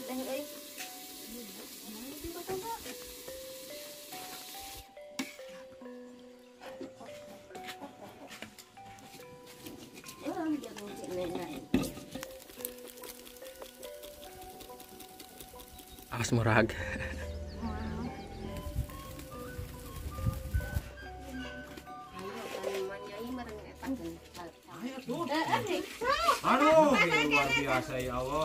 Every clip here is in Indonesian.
teh euy. Awas murag. Aduh, luar biasa ya Allah.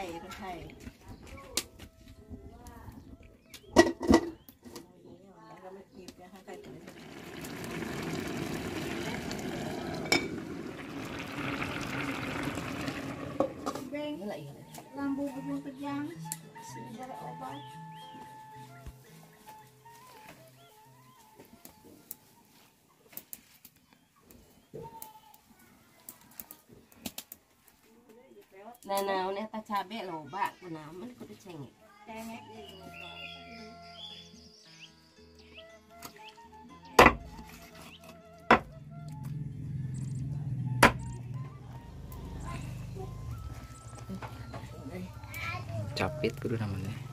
ข่ตะไคร่แลำบูบูบูเป็นยังสีจะได้ออกไป Nah, nah, ini eta cabe loba, มัน kudu cengek. Cengek Capit kudu namanya.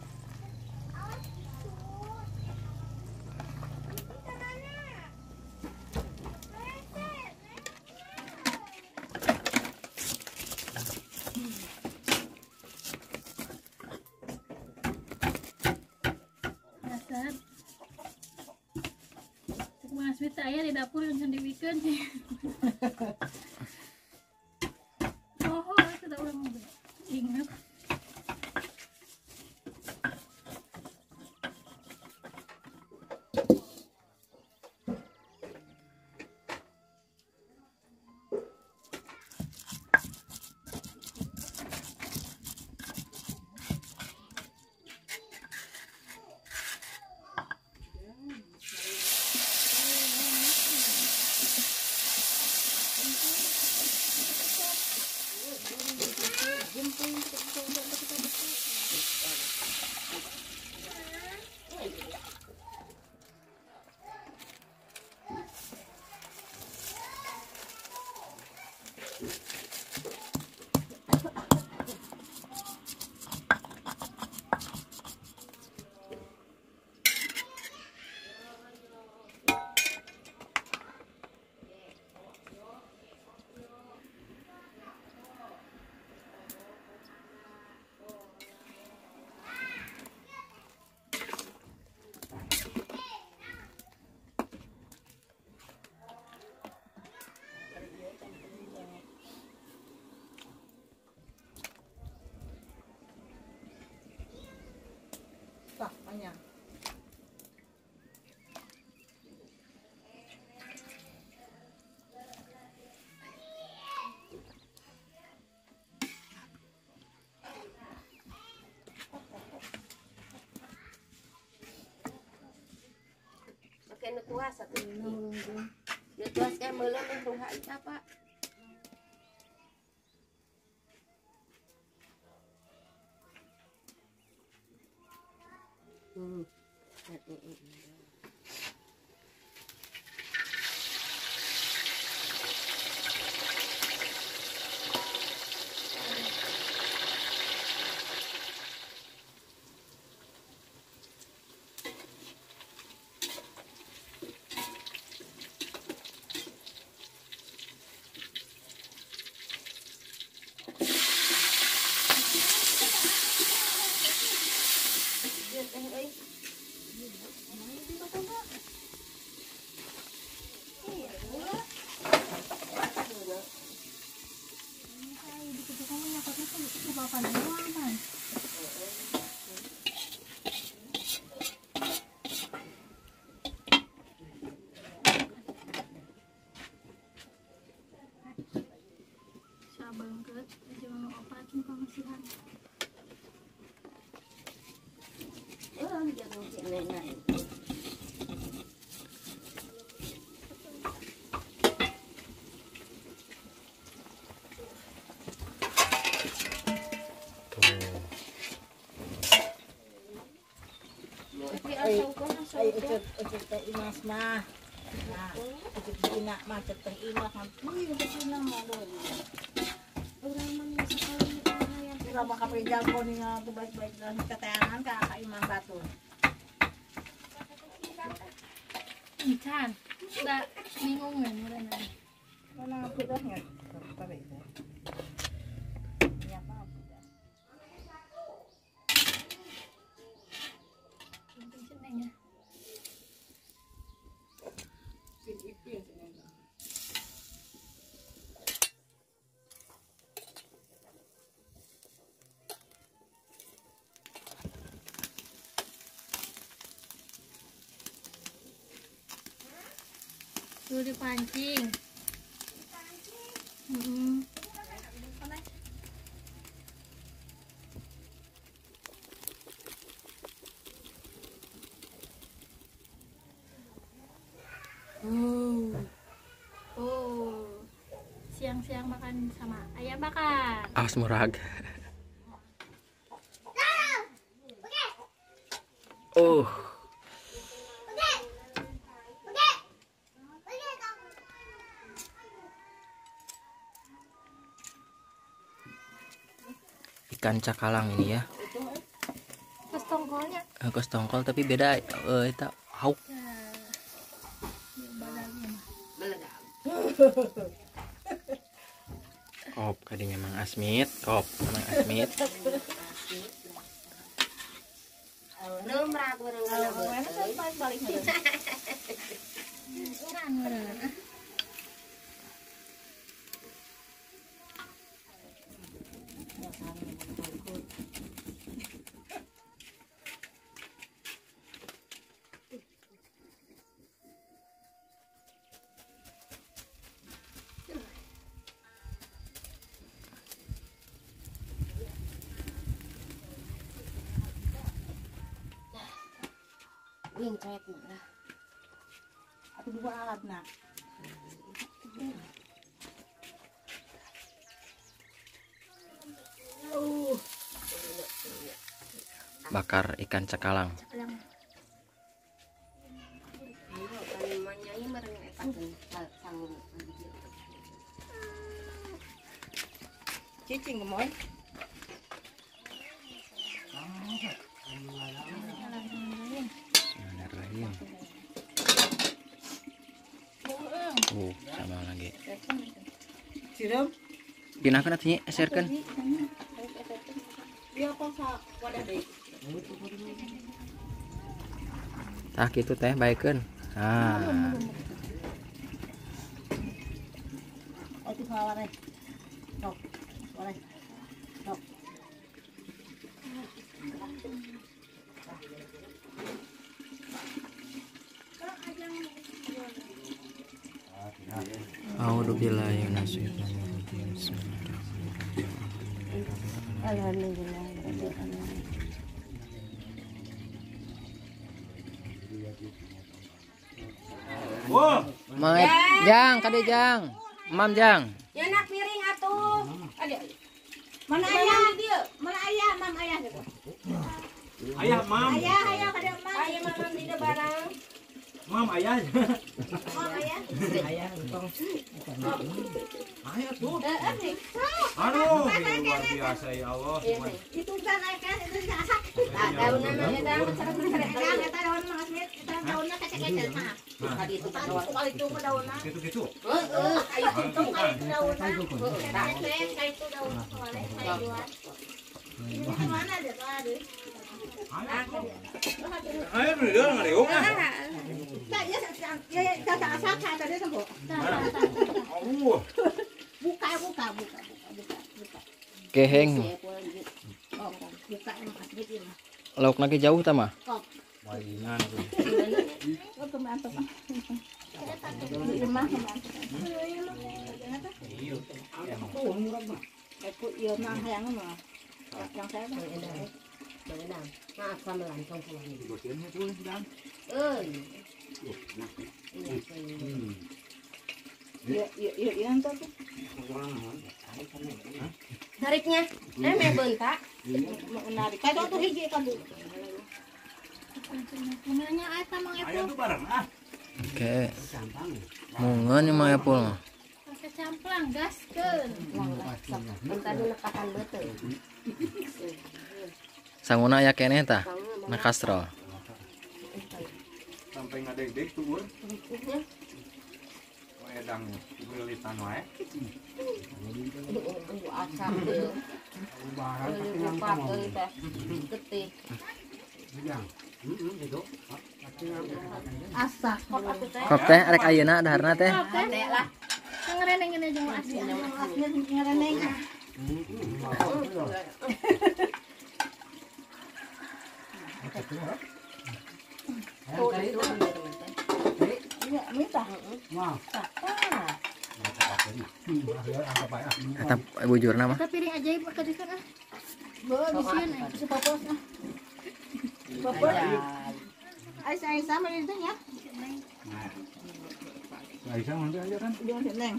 weekend. banyak. Pakai nu tuas atuh. Nu tuas kan meuleun nih itu apa? Hmm. Yan, eh, eh. Ay, dito ko kami nakot na sa dito pa pa naman. Siya bangkit, medyo mga opat yung pamasihan. Oh, jangan si nenek. Tuh. Ay, ay, ucut, ucut teh imas mah. Nah, ucut ina mah ucut teh ina kan. Uy, ucut ina mah mah kapijal ko nga ka. Ikan, kan udah nanya. Mana sudah nggak? Tapi itu. Ya Dipancing. Mm Oh, siang-siang makan sama ayam bakar. Awas muraga. Oh, ikan cakalang ini ya. Terus tongkolnya. Eh, Kos tongkol tapi beda. Eh, itu hauk. Kop, kadinya Mang Asmit. Kop, Mang Asmit. Belum ragu balik balik nggak? Kan bener. Wing cek lah. Aku dua alat nak. Bakar ikan cakalang. Kok sa wadah deh. Tah gitu teh baikeun. Ah. Oh Alhamdulillah. Wah, Mang Jang, kade Jang. Mam Jang. Ya nak piring atuh. Ada. Mana ayah dia? Mana ayah? Mam ayah gitu. Ayah, mam. Ayah, ayah kada mam. Ayo mamam di barang. Mam, ayah. Ayah tuh. Eh, eh. Aduh, luar biasa ya Allah. Itu kan kan itu sakit. Ah, daun namanya daun cerek-cerek. Kan kita daun Mas Mit, kita daunnya kecil-kecil mah. Tadi itu kan Kan itu ke daunnya. Gitu-gitu. Eh, eh, ayo Itu kali itu daunnya. Kecil kayak itu mana dia tadi? Yuk. Tak ya ya ya tak tak sakit tadi sembuh. Oh, Buka buka buka buka buka buka. Keheng. Oh, buka yang Mas Mit ini. Lauk lagi jauh tama. mainan tuh. Oh, iya yang. Yang. Iya iya iya tuh. Tariknya. Eh, bentak. Menarik. Kayak tuh hiji kan dulu. Namanya. Oke. Mungan ni Mang Epul mah. Pakai camplang, gaskeun. Bentar dulu kapan betul. Sanguna aya keneh tah. Na kastrol. Sampai ngadeg-deg tuh, Ur. Wedang gelitan wae. Asap. Lupa euy teh. Getih. Asa. Kok atuh teh? Kok teh arek ayeuna daharna teh. Ade lah. Yang reneng ini jeung asli. Asnya ngereneng. Tuh, itu. Bujurna mah. Kita piring ajaib ke di sana. Boleh Di sini. si popos nah. Aisyah mana itu ya? Aisyah nanti aja kan. Dia neng.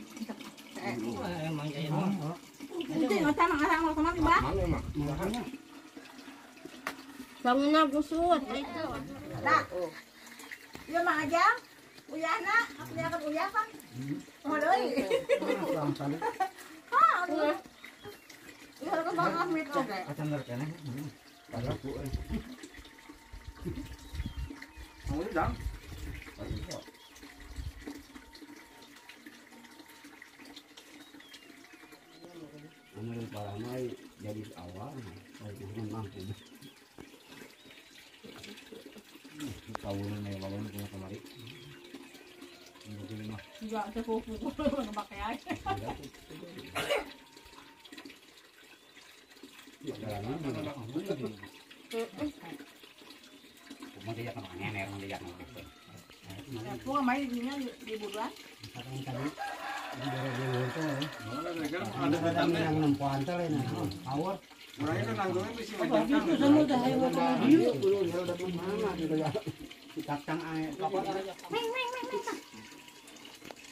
Itu? Bangunna busut. Tak. Dia mah aja. Uya ini dang. Menurut para mai jadi awal, saya mampu. Tahu nih balon punya kemari. Mungkin mah Enggak kan orang dia kan. Aku main di kan kan. Iya, ya gitu ya. Ayo,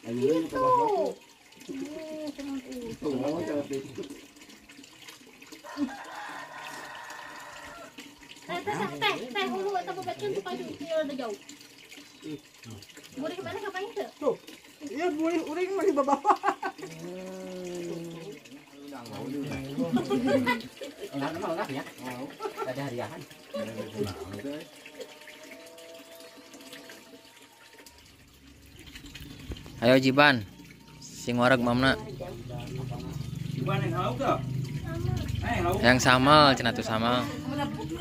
itu. Itu mau jawab itu. Teh, teh, teh, teh, teh, hulu eta bebetkeun supaya dia ada jauh. Boleh ke mana kapan itu? Iya boleh, uring masih bawa. Enggak kenal lah ya. Ada harian. Ayo Jiban. Sing wareg mamna. Yang? Eh. Yang sama cenah tuh sama.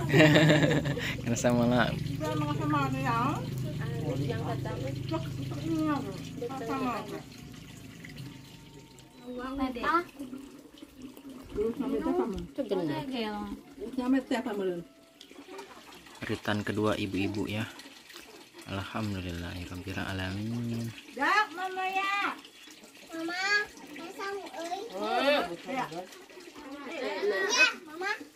Kena sama lah. Ya. Ritan kedua ibu-ibu ya. Alhamdulillah alamin. Ya, mama ya. Mama, saya sang euy. Ya. Ya, Mama.